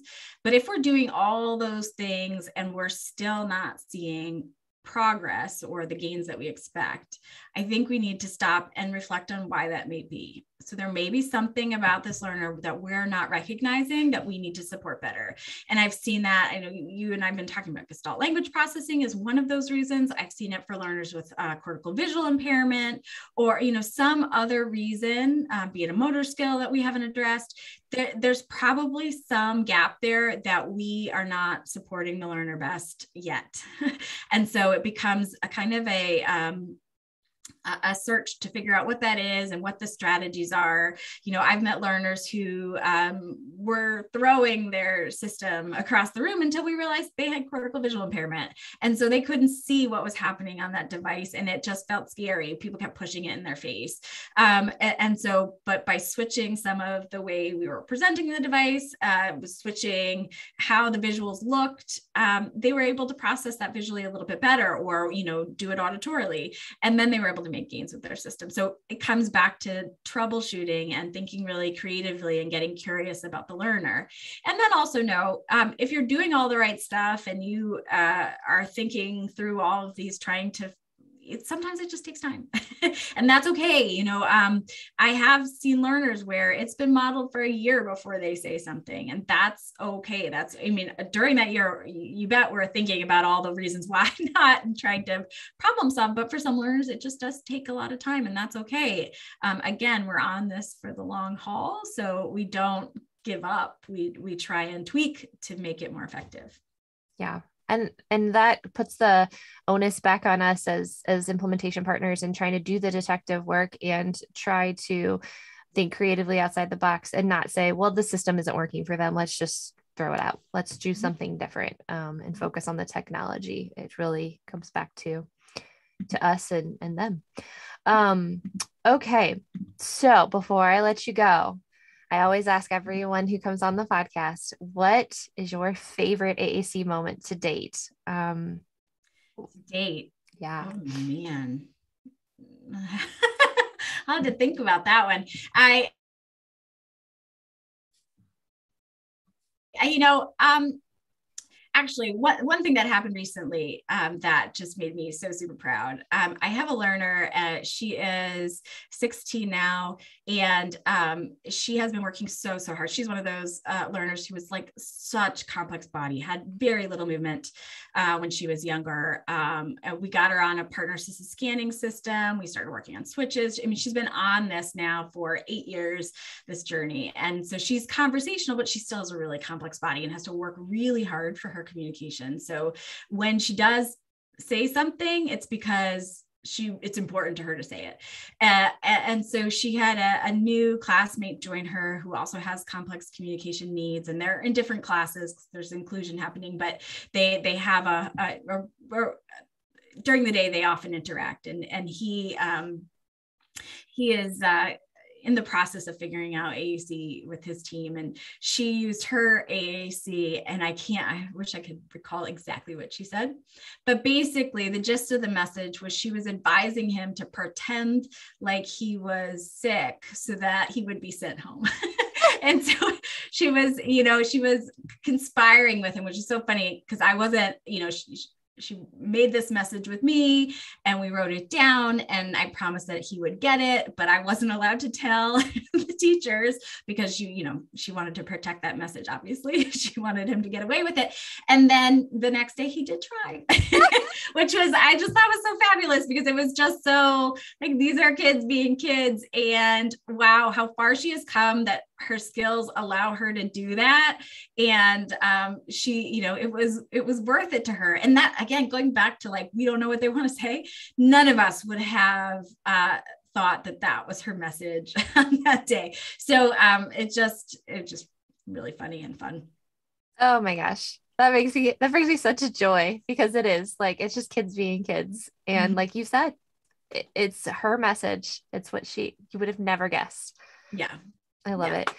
But if we're doing all those things and we're still not seeing progress or the gains that we expect i think we need to stop and reflect on why that may be so there may be something about this learner that we're not recognizing that we need to support better. And I've seen that. I know you and I've been talking about Gestalt language processing is one of those reasons. I've seen it for learners with uh, cortical visual impairment or you know some other reason, uh, be it a motor skill that we haven't addressed. There, there's probably some gap there that we are not supporting the learner best yet. and so it becomes a kind of a um, a search to figure out what that is and what the strategies are. You know, I've met learners who um, were throwing their system across the room until we realized they had cortical visual impairment. And so they couldn't see what was happening on that device and it just felt scary. People kept pushing it in their face. Um, and, and, so, but by switching some of the way we were presenting the device, uh, switching how the visuals looked, um, they were able to process that visually a little bit better or, you know, do it auditorily. And then they were able to make gains with their system. So it comes back to troubleshooting and thinking really creatively and getting curious about the learner. And then also know um, if you're doing all the right stuff and you uh, are thinking through all of these, trying to it, sometimes it just takes time. And that's okay you know um, i have seen learners where it's been modeled for a year before they say something and that's okay. That's i mean during that year you bet we're thinking about all the reasons why not and trying to problem solve but for some learners it just does take a lot of time and that's okay. Um, again we're on this for the long haul so we don't give up. We we try and tweak to make it more effective. Yeah and and that puts the onus back on us as as implementation partners and trying to do the detective work and try to think creatively outside the box and not say well the system isn't working for them let's just throw it out. Let's do mm-hmm. something different um, and focus on the technology. It really comes back to to us and, and them. Um, okay. So before I let you go, I always ask everyone who comes on the podcast, what is your favorite AAC moment to date? Um, date. Yeah. Oh man. I'll have to think about that one. I, I you know, um, actually one, one thing that happened recently um, that just made me so super proud. Um, i have a learner uh, she is 16 now and um, she has been working so so hard. She's one of those uh, learners who was like such complex body had very little movement uh, when she was younger. Um, we got her on a partner assisted scanning system. We started working on switches. I mean she's been on this now for eight years this journey. And so she's conversational but she still has a really complex body and has to work really hard for her her communication. So when she does say something, it's because she it's important to her to say it uh, and so she had a, a, new classmate join her who also has complex communication needs and they're in different classes there's inclusion happening but they they have a, a, a during the day they often interact and and he um he is uh in the process of figuring out AAC with his team, and she used her AAC, and I can't, I wish I could recall exactly what she said, but basically, the gist of the message was she was advising him to pretend like he was sick so that he would be sent home. and so she was, you know, she was conspiring with him, which is so funny because I wasn't, you know, she, she made this message with me and we wrote it down and i promised that he would get it but i wasn't allowed to tell the teachers because she you know she wanted to protect that message obviously. She wanted him to get away with it. And then the next day he did try which was i just thought was so fabulous because it was just so like these are kids being kids and wow how far she has come that her skills allow her to do that. And um, she you know it was it was worth it to her. And that again going back to like we don't know what they want to say none of us would have uh, thought that that was her message on that day. So um, it just it just really funny and fun. Oh my gosh. That makes me that brings me such a joy because it is like it's just kids being kids. And mm-hmm. like you said it, it's her message. It's what she you would have never guessed. Yeah I love yeah. it.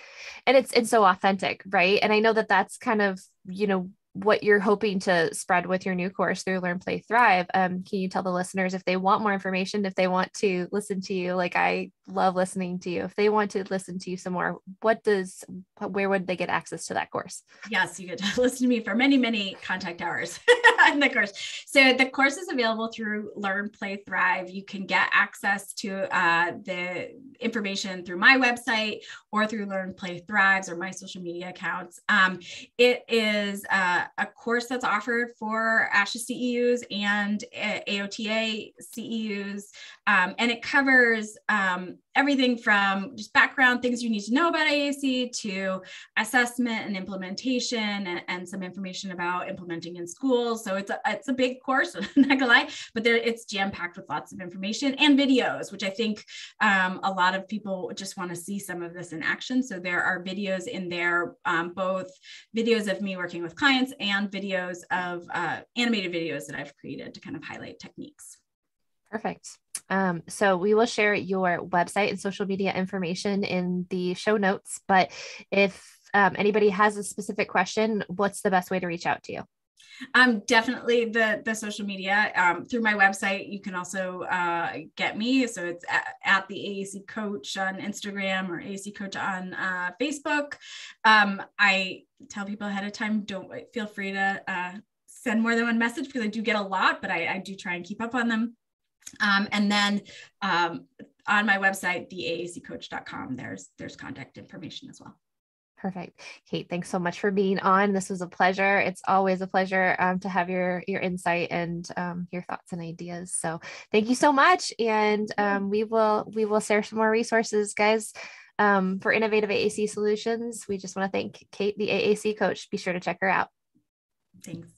And it's it's so authentic, right? And I know that that's kind of, you know, what you're hoping to spread with your new course through Learn Play Thrive. Um, can you tell the listeners if they want more information, if they want to listen to you, like I love listening to you, if they want to listen to you some more, what does, where would they get access to that course? Yes, you get to listen to me for many, many contact hours in the course. So the course is available through Learn Play Thrive. You can get access to uh, the information through my website or through Learn Play Thrives or my social media accounts. Um, it is uh, a course that's offered for ASHA CEUs and AOTA CEUs, um, and it covers um, everything from just background things you need to know about AAC to assessment and implementation and, and some information about implementing in schools. So it's a, it's a big course, not gonna lie, but there, it's jam packed with lots of information and videos, which I think um, a lot of people just wanna see some of this in action. So there are videos in there, um, both videos of me working with clients and videos of uh, animated videos that I've created to kind of highlight techniques. Perfect. Um, so we will share your website and social media information in the show notes. But if um, anybody has a specific question, what's the best way to reach out to you? Um, definitely the the social media um, through my website. You can also uh, get me. So it's at, at, the AAC Coach on Instagram or AAC Coach on uh, Facebook. Um, I tell people ahead of time. Don't feel free to uh, send more than one message because I do get a lot, but I, I do try and keep up on them. Um, and then um, on my website, theaaccoach.com, there's there's contact information as well. Perfect. Kate, thanks so much for being on. This was a pleasure. It's always a pleasure um, to have your your insight and um, your thoughts and ideas. So thank you so much. And um, we will we will share some more resources, guys. Um, for innovative AAC solutions, we just want to thank Kate, the AAC coach. Be sure to check her out. Thanks.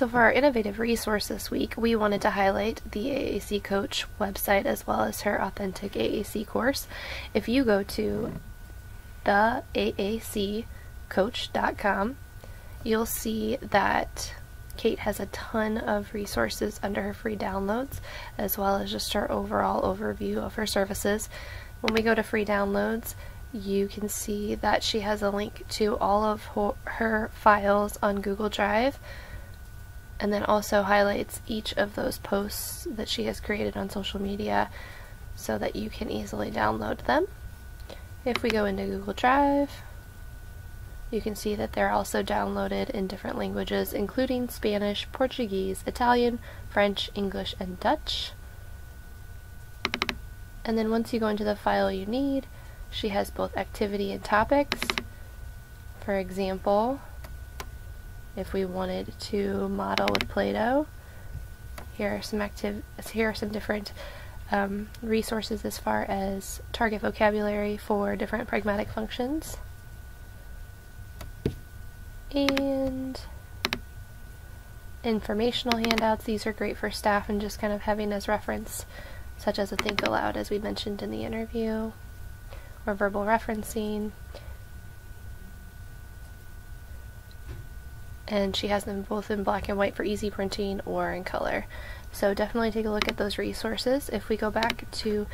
So, for our innovative resource this week, we wanted to highlight the AAC Coach website as well as her Authentic AAC course. If you go to theaaccoach.com, you'll see that Kate has a ton of resources under her free downloads, as well as just her overall overview of her services. When we go to free downloads, you can see that she has a link to all of her files on Google Drive and then also highlights each of those posts that she has created on social media so that you can easily download them. If we go into Google Drive, you can see that they're also downloaded in different languages, including Spanish, Portuguese, Italian, French, English, and Dutch. And then once you go into the file you need, she has both activity and topics. For example, if we wanted to model with Play-Doh. Here are some active. Here are some different um, resources as far as target vocabulary for different pragmatic functions. And informational handouts. These are great for staff and just kind of having as reference, such as a think aloud, as we mentioned in the interview, or verbal referencing. And she has them both in black and white for easy printing or in color. So definitely take a look at those resources. If we go back to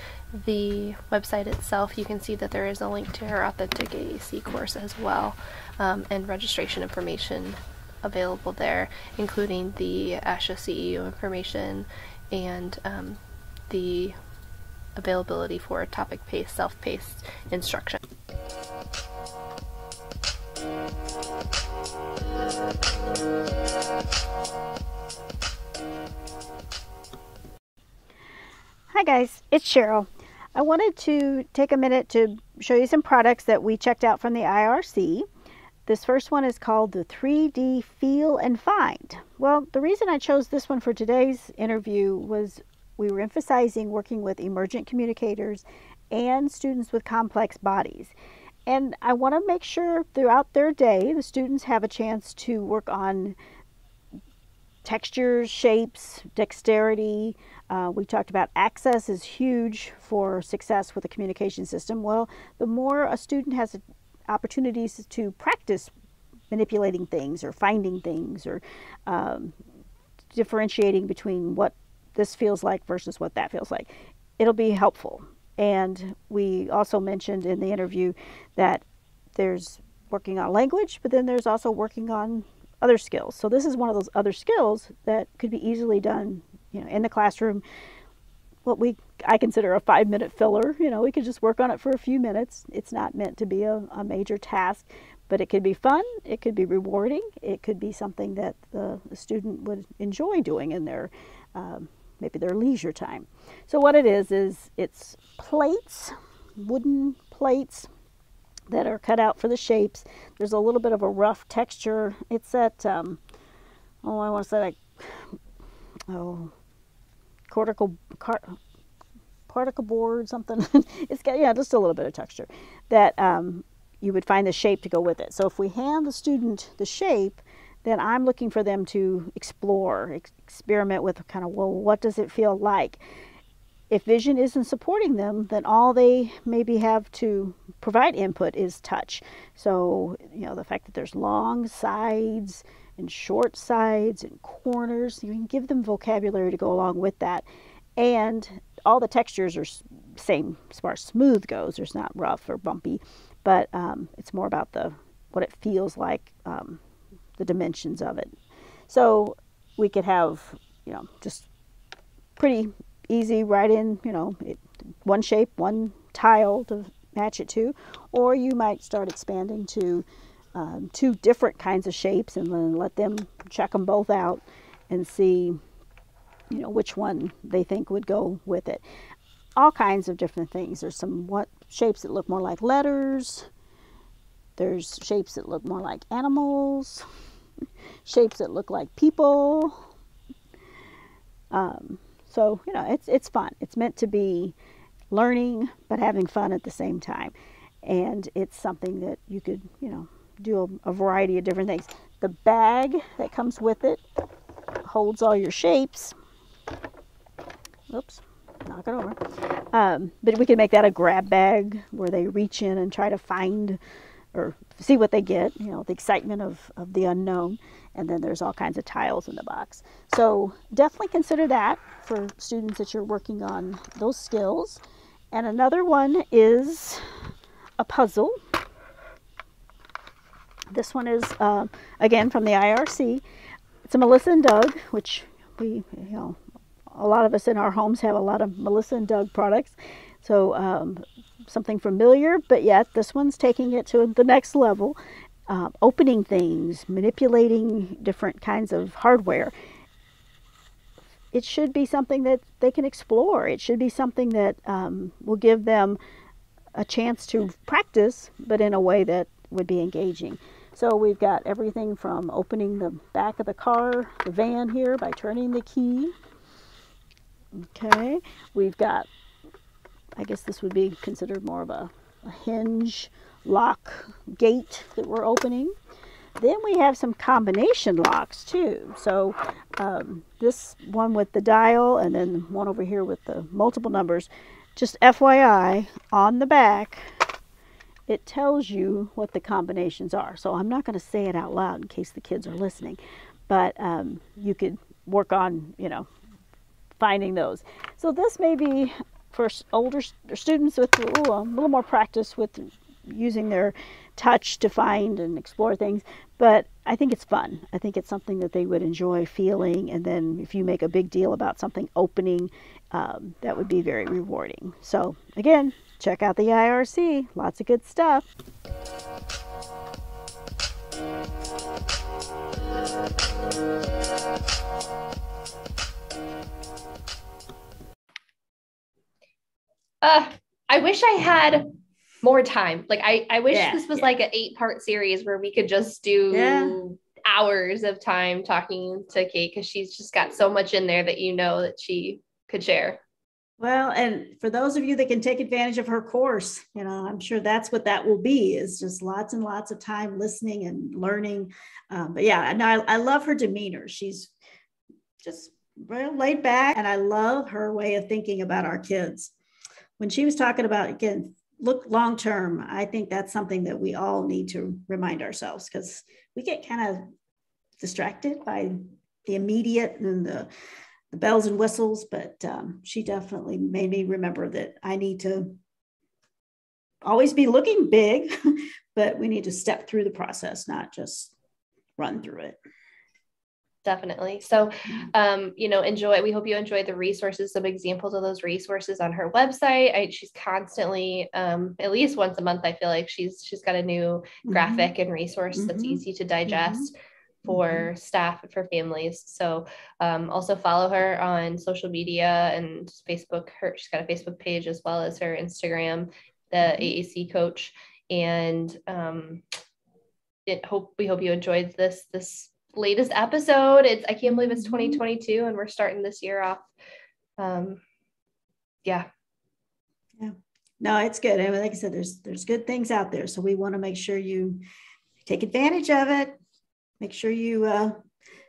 the website itself, you can see that there is a link to her Authentic AAC course as well, um, and registration information available there, including the ASHA CEU information and um, the availability for topic-paced, self-paced instruction. Hi guys, it's Cheryl. I wanted to take a minute to show you some products that we checked out from the IRC. This first one is called the 3D Feel and Find. Well, the reason I chose this one for today's interview was we were emphasizing working with emergent communicators and students with complex bodies. And I want to make sure throughout their day the students have a chance to work on textures, shapes, dexterity. Uh, we talked about access is huge for success with a communication system. Well, the more a student has opportunities to practice manipulating things or finding things or um, differentiating between what this feels like versus what that feels like, it'll be helpful. And we also mentioned in the interview that there's working on language, but then there's also working on other skills. So this is one of those other skills that could be easily done, you know, in the classroom. What we I consider a five minute filler. You know, we could just work on it for a few minutes. It's not meant to be a, a major task, but it could be fun. It could be rewarding. It could be something that the, student would enjoy doing in their um, maybe their leisure time. So what it is, is it's plates, wooden plates that are cut out for the shapes. There's a little bit of a rough texture. It's at, um, oh, I want to say like, oh, cortical, car, particle board, something. it's got, yeah, just a little bit of texture that um, you would find the shape to go with it. So if we hand the student the shape, then I'm looking for them to explore, ex experiment with kind of, well, what does it feel like? If vision isn't supporting them, then all they maybe have to provide input is touch. So, you know, the fact that there's long sides and short sides and corners, you can give them vocabulary to go along with that. And all the textures are same as far as smooth goes. There's not rough or bumpy, but um, it's more about the what it feels like um, the dimensions of it. So we could have, you know, just pretty easy right in, you know, it, one shape, one tile to match it to, or you might start expanding to um, two different kinds of shapes and then let them check them both out and see, you know, which one they think would go with it. All kinds of different things. There's some what shapes that look more like letters. There's shapes that look more like animals shapes that look like people. Um, so you know, it's it's fun. It's meant to be learning but having fun at the same time, and it's something that you could you know do a, a variety of different things. The bag that comes with it holds all your shapes. Oops, knock it over. Um, but we can make that a grab bag where they reach in and try to find or see what they get, you know, the excitement of, of the unknown. And then there's all kinds of tiles in the box. So definitely consider that for students that you're working on those skills. And another one is a puzzle. This one is, uh, again, from the IRC. It's a Melissa and Doug, which we, you know, a lot of us in our homes have a lot of Melissa and Doug products. So um, something familiar, but yet this one's taking it to the next level. Uh, opening things, manipulating different kinds of hardware. It should be something that they can explore. It should be something that um, will give them a chance to practice, but in a way that would be engaging. So we've got everything from opening the back of the car, the van here by turning the key. Okay, we've got I guess this would be considered more of a, a hinge lock gate that we're opening. Then we have some combination locks too. So um, this one with the dial and then one over here with the multiple numbers. Just FYI, on the back, it tells you what the combinations are. So I'm not going to say it out loud in case the kids are listening, but um, you could work on, you know, finding those. So this may be for older students with ooh, a little more practice with using their touch to find and explore things. But I think it's fun. I think it's something that they would enjoy feeling. And then if you make a big deal about something opening, um, that would be very rewarding. So again, check out the IRC. Lots of good stuff. I wish I had more time. Like I, I wish Yeah, this was yeah. like an eight part series where we could just do Yeah. hours of time talking to Kate because she's just got so much in there that you know that she could share. Well, and for those of you that can take advantage of her course, you know, I'm sure that's what that will be is just lots and lots of time listening and learning. Um, but yeah, and I, I love her demeanor. She's just real laid back, and I love her way of thinking about our kids. When she was talking about, again, look long term, I think that's something that we all need to remind ourselves because we get kind of distracted by the immediate and the the bells and whistles, but um, she definitely made me remember that I need to always be looking big, but we need to step through the process, not just run through it. Definitely. So, um, you know, enjoy. We hope you enjoy the resources, some examples of those resources on her website. I, she's constantly, um, at least once a month, I feel like she's she's got a new Mhm. graphic and resource that's Mhm. easy to digest for staff and for families. So um, also follow her on social media and Facebook. Her she's got a Facebook page as well as her Instagram, the. AAC coach. And um, it hope we hope you enjoyed this this latest episode. It's I can't believe it's Mhm. 2022 and we're starting this year off. Um, yeah, No, it's good. And like I said, there's there's good things out there, so we want to make sure you take advantage of it. Make sure you uh,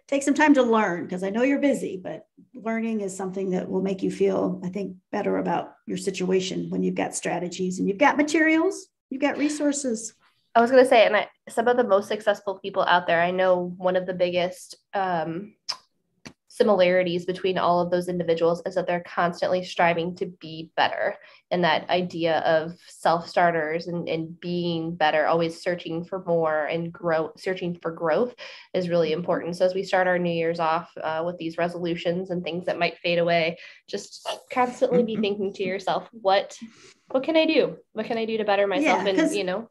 take some time to learn because I know you're busy, but learning is something that will make you feel, I think, better about your situation when you've got strategies and you've got materials, you've got resources. I was gonna say, and I, some of the most successful people out there, I know one of the biggest um, similarities between all of those individuals is that they're constantly striving to be better, and that idea of self starters and, and being better, always searching for more and grow, searching for growth is really important. So as we start our New Year's off uh, with these resolutions and things that might fade away, just constantly be Mhm. thinking to yourself, what what can I do? What can I do to better myself? Yeah, and you know.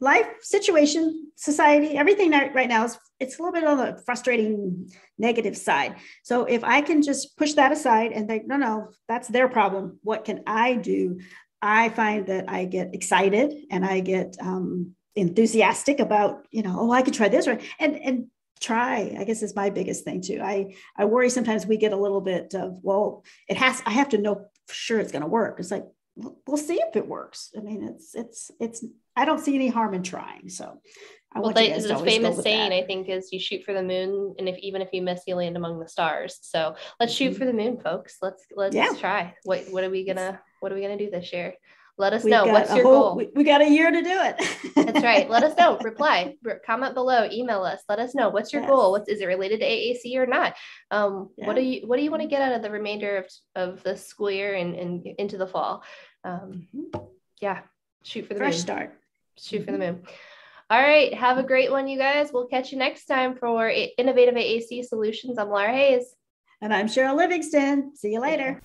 Life situation society everything right now is it's a little bit on the frustrating negative side. So if i can just push that aside and think no no that's their problem. What can i do? I find that i get excited and i get um, enthusiastic about you know oh i could try this or and and try i guess is my biggest thing too. I i worry sometimes we get a little bit of well it has i have to know for sure it's going to work. It's like we'll see if it works. I mean, it's it's it's. I don't see any harm in trying. So, I well, they, the famous saying that. I think is you shoot for the moon, and if even if you miss, you land among the stars. So let's shoot mm-hmm. for the moon, folks. Let's let's yeah. try. What what are we gonna what are we gonna do this year? Let us we know what's your whole, goal. We, we, got a year to do it. That's right. Let us know. Reply, comment below, email us. Let us know what's your yes. goal. What's is it related to AAC or not? Um, yeah. What do you what do you want to get out of the remainder of, of the school year and, and into the fall? Um, mm-hmm. yeah, shoot for the fresh moon. start. Shoot for the mm-hmm. moon. All right. Have a great one, you guys. We'll catch you next time for Innovative AAC Solutions. I'm Laura Hayes. And I'm Cheryl Livingston. See you later.